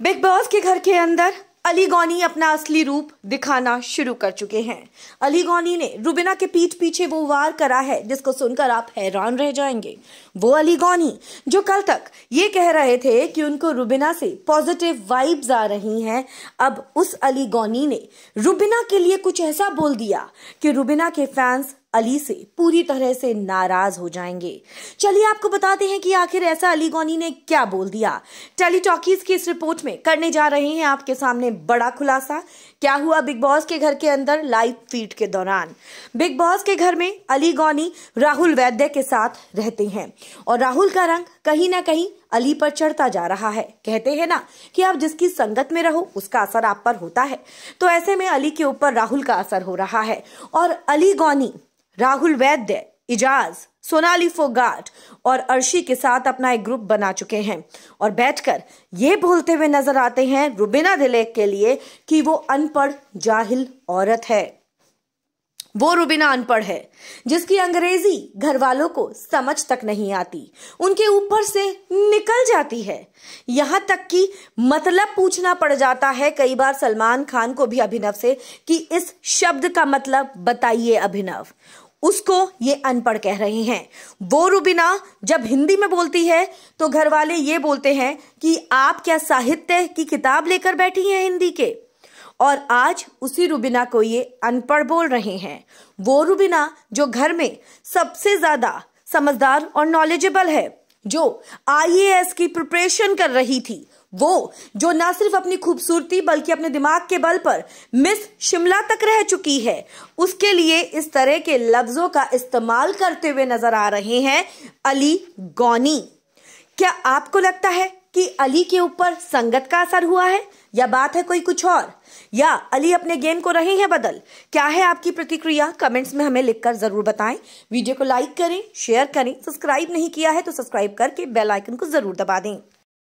Big boss के घर के अंदर अली गौनी अपना असली रूप दिखाना शुरू कर चुके हैं। अली गौनी ने रुबिना के पीठ पीछे वो वार करा है, जिसको सुनकर आप हैरान रह जाएँगे। वो अली गौनी, जो कल तक ये कह रहे थे कि उनको रुबिना से पॉजिटिव वाइब्स आ रही हैं, अब उस अली गौनी ने रुबिना के लिए कुछ ऐसा बोल दिया कि रुबिना के फैंस अली से पूरी तरह से नाराज़ हो जाएँगे। चलिए आपको बताते हैं कि आखिर ऐसा अली गौनी ने क्या बोल दिया। टेली टॉकीज की इस रिपोर्ट में करने जा रहे हैं आपके सामने बड़ा खुलासा। क्या हुआ बिग बॉस के घर के अंदर लाइव फ़ीड के दौरान? बिग बॉस के घर में अली गौनी, राहुल वैद्य के साथ रहते हैं और राहुल का रंग कहीं ना कहीं अली पर चढ़ता जा रहा है। कहते हैं ना कि आप जिसकी संगत में रहो, उसका असर आप पर होता है। तो ऐसे में अली के ऊपर राहुल का असर हो रहा है और अली गौनी राहुल वैद्य, इजाज, सोनाली फोगाट और अर्शी के साथ अपना एक ग्रुप बना चुके हैं। और बैठकर ये बोलते हुए नज़र आते हैं रुबिना दिलेक के लिए कि वो अनपढ़, जाहिल औरत है। वो रुबिना अनपढ़ है, जिसकी अंग्रेज़ी घर वालों को समझ तक नहीं आती। उनके ऊपर से निकल जाती है। यहाँ तक कि मतलब पूछना पड़ जाता है कई बार सलमान खान को भी अभिनव से कि इस शब्द का मतलब बताइए अभिनव। उसको ये अनपढ़ कह रहे हैं। वो रुबिना जब हिंदी में बोलती है तो घर वाले ये बोलते हैं कि आप क्या साहित्य की किताब लेकर बैठी हैं हिंदी के? और आज उसी रुबिना को ये अनपढ़ बोल रहे हैं। वो रुबिना जो घर में सबसे ज़्यादा समझदार और नॉलेजेबल है जो आईएएस की प्रिपरेशन कर रही थी, वो, जो ना सिर्फ़ अपनी खूबसूरती, बल्कि अपने दिमाग के बल पर मिस शिमला तक रह चुकी है, उसके लिए इस तरह के लफ्जों का इस्तेमाल करते हुए नज़र आ रहे हैं अली गौनी। क्या आपको लगता है कि अली के ऊपर संगत का असर हुआ है या बात है कोई कुछ और? या अली अपने गेम को रहे हैं बदल? क्या है आपकी प्रतिक्रिया? कमेंट्स में हमें लिखकर ज़रूर बताएँ। वीडियो को लाइक करें, शेयर करें। सब्सक्राइब नहीं किया है तो सब्सक्राइब करके बेल आइकन को ज़रूर दबा दें।